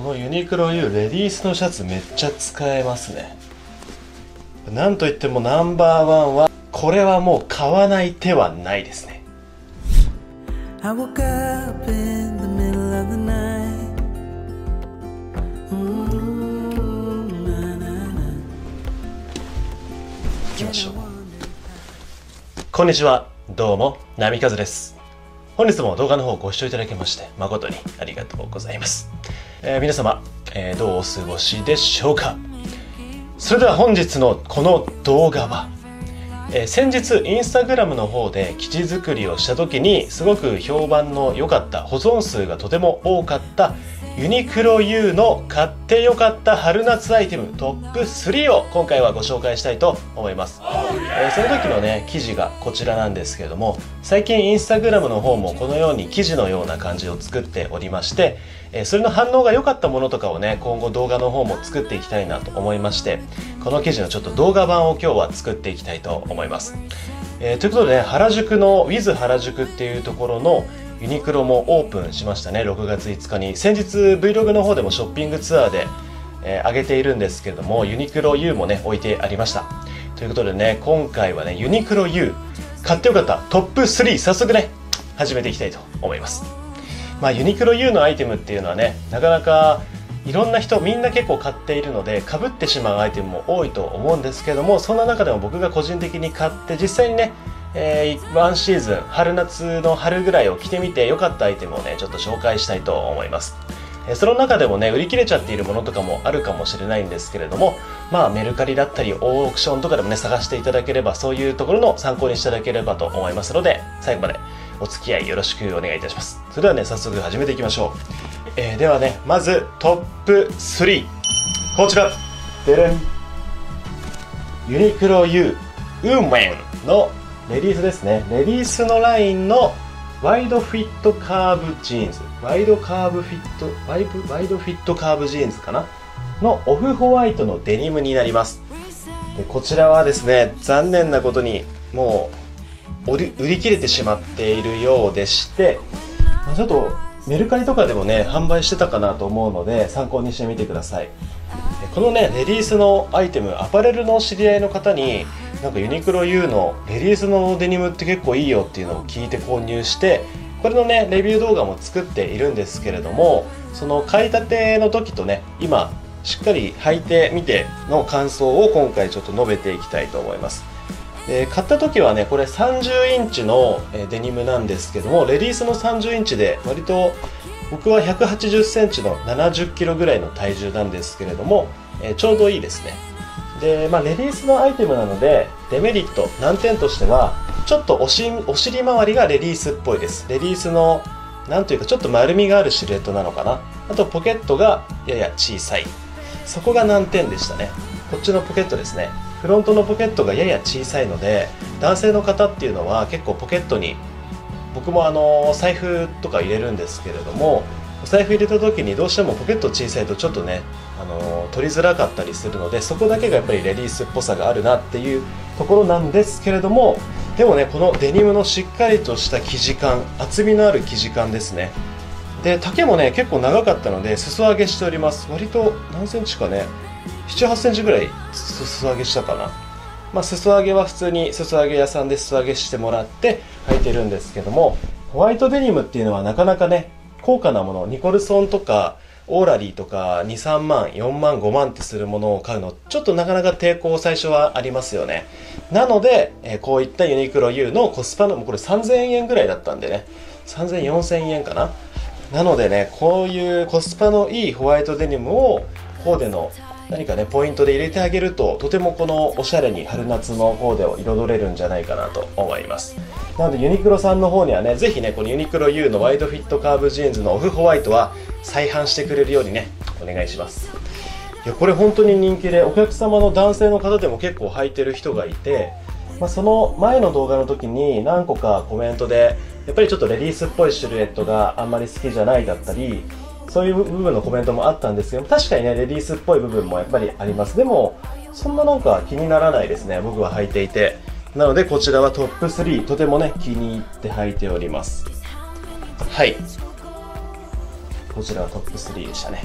このユニクロ U レディースのシャツめっちゃ使えますね。なんといってもナンバーワンはこれはもう買わない手はないですね。I woke up in the middle of the night. Mm-hmm. 行きましょう。こんにちは。どうもナミカズです。本日も動画の方ご視聴いただきまして誠にありがとうございます、えー、皆様、えー、どうお過ごしでしょうか。それでは本日のこの動画は、えー、先日インスタグラムの方で生地作りをした時にすごく評判の良かった保存数がとても多かったユニクロ U の買ってよかった春夏アイテムトップ3を今回はご紹介したいと思います、え、その時のね記事がこちらなんですけれども最近インスタグラムの方もこのように記事のような感じを作っておりまして、え、それの反応が良かったものとかをね今後動画の方も作っていきたいなと思いましてこの記事のちょっと動画版を今日は作っていきたいと思います。え、ということで、ね、原宿の With 原宿っていうところのユニクロもオープンしましたね。6月5日に。先日 Vlog の方でもショッピングツアーで、えー、上げているんですけれどもユニクロ U もね置いてありました。ということでね今回はねユニクロ U 買ってよかった。トップ3早速ね始めていきたいと思います。まあユニクロ U のアイテムっていうのはねなかなかいろんな人みんな結構買っているのでかぶってしまうアイテムも多いと思うんですけどもそんな中でも僕が個人的に買って実際にねえー、ワンシーズン春夏の春ぐらいを着てみて良かったアイテムをねちょっと紹介したいと思います。えその中でもね売り切れちゃっているものとかもあるかもしれないんですけれどもまあメルカリだったりオークションとかでもね探していただければそういうところの参考にしていただければと思いますので最後までお付き合いよろしくお願いいたします。それではね早速始めていきましょう、えー、ではねまずトップ3こちら。でれんユニクロ U ウーメンのレディースですね。レディースのラインのワイドフィットカーブジーンズ。ワイドカーブフィットワイブワイドフィットカーブジーンズかな？のオフホワイトのデニムになります。でこちらはですね残念なことにもう売り切れてしまっているようでしてまちょっとメルカリとかでもね販売してたかなと思うので参考にしてみてください。このねレディースのアイテムアパレルの知り合いの方になんかユニクロ U のレディースのデニムって結構いいよっていうのを聞いて購入してこれのねレビュー動画も作っているんですけれどもその買いたての時とね今しっかり履いてみての感想を今回ちょっと述べていきたいと思います。で買った時はねこれ30インチのデニムなんですけどもレディースの30インチで割と僕は180センチの70キロぐらいの体重なんですけれども、えちょうどいいですね。で、まあ、レディースのアイテムなのでデメリット難点としてはちょっとおしお尻周りがレディースっぽいです。レディースのなんというかちょっと丸みがあるシルエットなのかな。あとポケットがやや小さい。そこが難点でしたね。こっちのポケットですね。フロントのポケットがやや小さいので男性の方っていうのは結構ポケットに僕もあの財布とか入れるんですけれどもお財布入れた時にどうしてもポケット小さいとちょっとねあの取りづらかったりするのでそこだけがやっぱりレディースっぽさがあるなっていうところなんですけれどもでもねこのデニムのしっかりとした生地感厚みのある生地感ですね。で丈もね結構長かったので裾上げしております。割と何センチかね7 8センチぐらい裾上げしたかな。まあ、裾上げは普通に裾上げ屋さんで裾上げしてもらって履いてるんですけどもホワイトデニムっていうのはなかなかね高価なものニコルソンとかオーラリーとか23万4万5万ってするものを買うのちょっとなかなか抵抗最初はありますよね。なので、え、こういったユニクロ U のコスパのもこれ3000円ぐらいだったんでね。3000、4000円かな。なのでねこういうコスパのいいホワイトデニムをコーデの何かねポイントで入れてあげるととてもこのおしゃれに春夏のコーデを彩れるんじゃないかなと思います。なのでユニクロさんの方にはねぜひねこのユニクロ U のワイドフィットカーブジーンズのオフホワイトは再販してくれるようにねお願いします。いやこれ本当に人気でお客様の男性の方でも結構履いてる人がいて、まあ、その前の動画の時に何個かコメントでやっぱりちょっとレディースっぽいシルエットがあんまり好きじゃないだったりそういう部分のコメントもあったんですけど確かにねレディースっぽい部分もやっぱりあります。でもそんななんか気にならないですね。僕は履いていて。なのでこちらはトップ3とてもね気に入って履いております。はい。こちらはトップ3でしたね。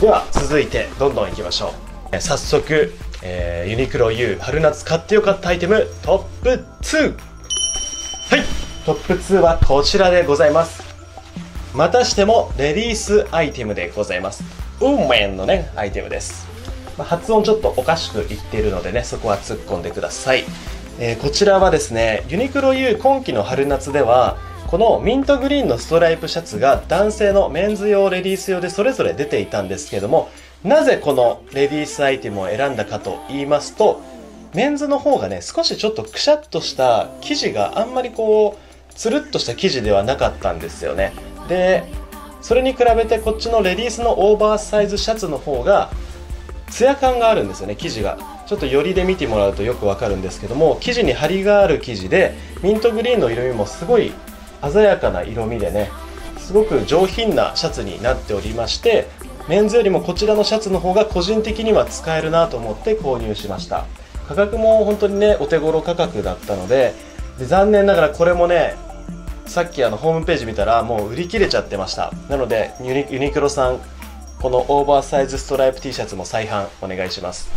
では続いてどんどんいきましょう。早速、えー、ユニクロ U 春夏買ってよかったアイテムトップ2はい。トップ2はこちらでございます。またしてもレディースアイテムでございます。運命のねアイテムです。ま発音ちょっとおかしく言っているのでねそこは突っ込んでください、えー、こちらはですねユニクロ U 今季の春夏ではこのミントグリーンのストライプシャツが男性のメンズ用レディース用でそれぞれ出ていたんですけどもなぜこのレディースアイテムを選んだかと言いますとメンズの方がね少しちょっとくしゃっとした生地があんまりこうつるっとした生地ではなかったんですよね。でそれに比べてこっちのレディースのオーバーサイズシャツの方がツヤ感があるんですよね生地が。ちょっと寄りで見てもらうとよくわかるんですけども生地に張りがある生地でミントグリーンの色味もすごい鮮やかな色味でねすごく上品なシャツになっておりましてメンズよりもこちらのシャツの方が個人的には使えるなと思って購入しました。価格も本当にねお手頃価格だったのでで残念ながらこれもねさっきあのホームページ見たらもう売り切れちゃってました。なのでユニクロさんこのオーバーサイズストライプ T シャツも再販お願いします。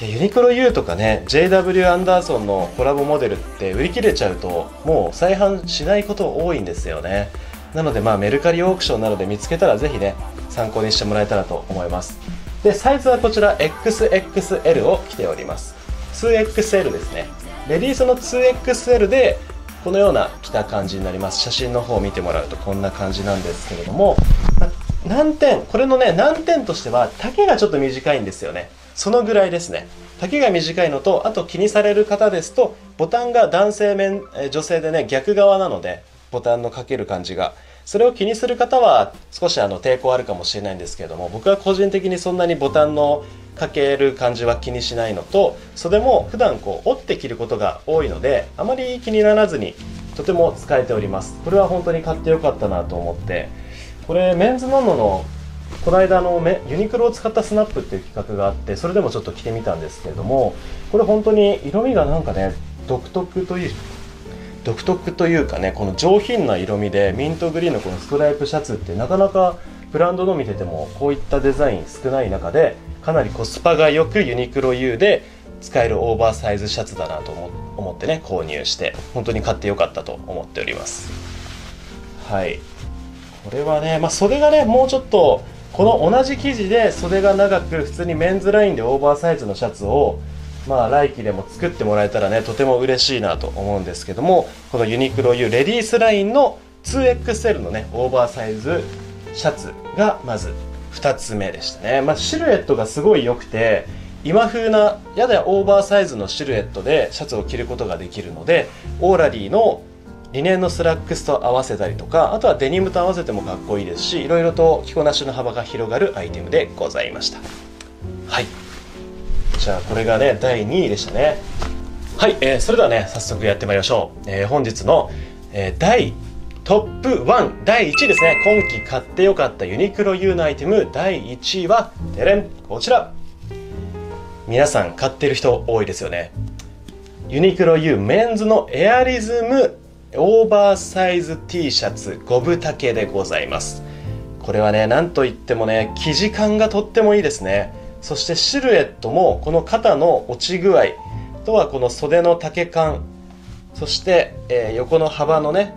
ユニクロ U とかね JW アンダーソンのコラボモデルって売り切れちゃうともう再販しないこと多いんですよね。なのでまあメルカリオークションなどで見つけたらぜひね参考にしてもらえたらと思います。でサイズはこちら XXL を着ております。2XL ですね。レディースの 2XL でこのような着た感じになります。写真の方を見てもらうとこんな感じなんですけれどもま難点これのね難点としては丈がちょっと短いんですよね。そのぐらいですね。丈が短いのとあと気にされる方ですとボタンが男性面女性でね逆側なのでボタンのかける感じが。それを気にする方は少しあの抵抗あるかもしれないんですけれども僕は個人的にそんなにボタンのかける感じは気にしないのと袖も普段こう折って着ることが多いのであまり気にならずにとても使えております。これは本当に買ってよかったなと思って。これメンズノンノのこの間のユニクロを使ったスナップっていう企画があってそれでもちょっと着てみたんですけれどもこれ本当に色味がなんかね独特という独特というかねこの上品な色味でミントグリーンのこのストライプシャツってなかなかブランドの見ててもこういったデザイン少ない中でかなりコスパがよくユニクロ U で使えるオーバーサイズシャツだなと思ってね購入して本当に買ってよかったと思っております。はい。これはね、まあ、袖がねもうちょっとこの同じ生地で袖が長く普通にメンズラインでオーバーサイズのシャツをまあ来季でも作ってもらえたらねとても嬉しいなと思うんですけどもこのユニクロ U レディースラインの 2XL のねオーバーサイズシャツがまず2つ目でしたね、まあ、シルエットがすごい良くて今風なややオーバーサイズのシルエットでシャツを着ることができるのでオーラリーのリネンのスラックスと合わせたりとかあとはデニムと合わせてもかっこいいですしいろいろと着こなしの幅が広がるアイテムでございました。はい。じゃあこれがね第2位でしたね。はい、えー、それではね早速やってまいりましょう、えー、本日の、えー、第トップ1第1位ですね。今季買ってよかったユニクロ U のアイテム第1位はデレン。こちら。皆さん買ってる人多いですよね。ユニクロ U メンズのエアリズムオーバーサイズ T シャツ5分丈でございます。これはね何といってもね生地感がとってもいいですね。そしてシルエットもこの肩の落ち具合とはこの袖の丈感。そして、えー、横の幅のね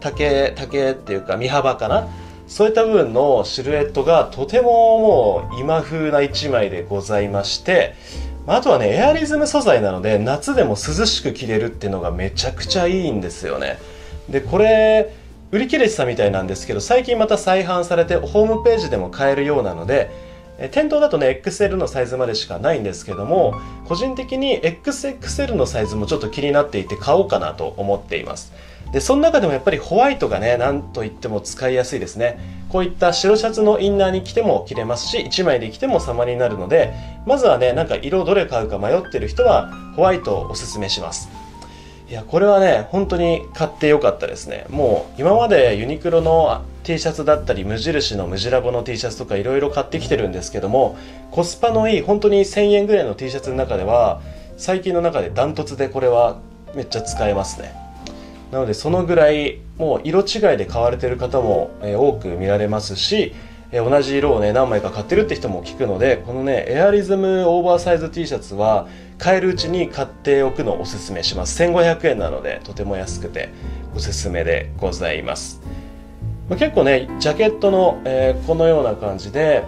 丈丈っていうか身幅かな？そういった部分のシルエットがとてももう今風な一枚でございましてあとはねエアリズム素材なので夏でも涼しく着れるっていうのがめちゃくちゃいいんですよね。でこれ売り切れてたみたいなんですけど最近また再販されてホームページでも買えるようなので店頭だとね XL のサイズまでしかないんですけども個人的に XXL のサイズもちょっと気になっていて買おうかなと思っています。でその中でもやっぱりホワイトがね何と言っても使いやすいですね。こういった白シャツのインナーに着ても着れますし1枚で着ても様になるのでまずはねなんか色どれ買うか迷ってる人はホワイトをおすすめします。いやこれはね本当に買ってよかったですね。もう今までユニクロの T シャツだったり無印の無地ラボの T シャツとかいろいろ買ってきてるんですけどもコスパのいい本当に1000円ぐらいの T シャツの中では最近の中でダントツでこれはめっちゃ使えますね。なのでそのぐらいもう色違いで買われてる方も、え多く見られますし、え同じ色をね何枚か買ってるって人も聞くのでこのねエアリズムオーバーサイズ T シャツは買えるうちに買っておくのをおすすめします。1500円なのでとても安くておすすめでございます。ま結構ねジャケットの、えー、このような感じで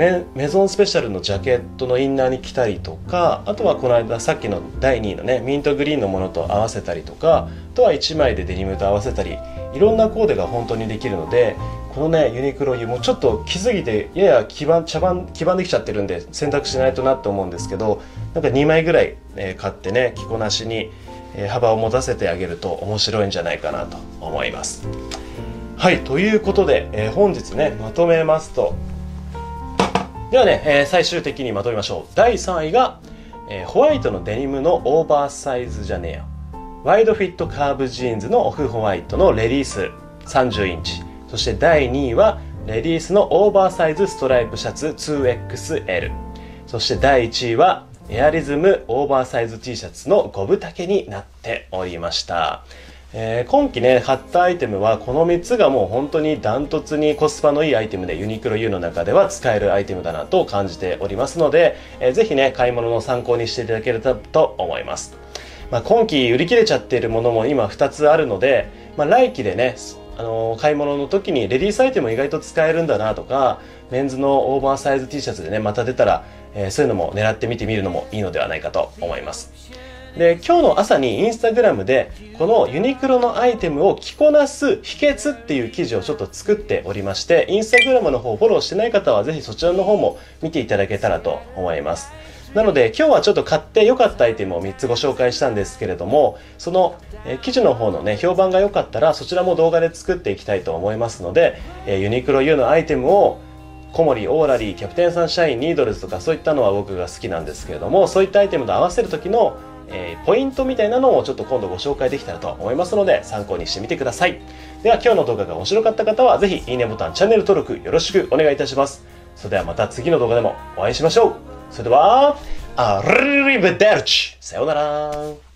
メメゾンスペシャルのジャケットのインナーに着たりとかあとはこの間さっきの第2位のねミントグリーンのものと合わせたりとかあとは1枚でデニムと合わせたりいろんなコーデが本当にできるのでこのねユニクロ U もちょっと着すぎてやや基盤茶番基盤できちゃってるんで選択しないとなって思うんですけどなんか2枚ぐらい、え買ってね着こなしに、え幅を持たせてあげると面白いんじゃないかなと思います。はいということで、えー、本日ねまとめますとではね、えー、最終的にまとめましょう。第3位が、えー、ホワイトのデニムのオーバーサイズじゃねえよワイドフィットカーブジーンズのオフホワイトのレディース30インチ。そして第2位はレディースのオーバーサイズストライプシャツ 2XL そして第1位はエアリズムオーバーサイズ T シャツの5分丈になっておりました。えー、今季ね買ったアイテムはこの3つがもう本当にダントツにコスパのいいアイテムでユニクロ U の中では使えるアイテムだなと感じておりますので、えー、ぜひね買い物の参考にしていただけると思います、まあ、今季売り切れちゃっているものも今2つあるので、まあ、来季でねあの、買い物の時にレディースアイテム意外と使えるんだなとかメンズのオーバーサイズ T シャツでねまた出たら、えー、そういうのも狙ってみてみるのもいいのではないかと思います。で今日の朝にインスタグラムでこのユニクロのアイテムを着こなす秘訣っていう記事をちょっと作っておりましてインスタグラムの方フォローしてない方はぜひそちらの方も見ていただけたらと思います。なので今日はちょっと買って良かったアイテムを3つご紹介したんですけれどもそのえ記事の方のね評判が良かったらそちらも動画で作っていきたいと思いますので、えユニクロ U のアイテムをコモリ、オーラリー、キャプテンサンシャイン、ニードルズとかそういったのは僕が好きなんですけれどもそういったアイテムと合わせる時のえー、ポイントみたいなのをちょっと今度ご紹介できたらと思いますので参考にしてみてください。では今日の動画が面白かった方はぜひいいねボタンチャンネル登録よろしくお願いいたします。それではまた次の動画でもお会いしましょう。それではアルリベデルチ。さようなら。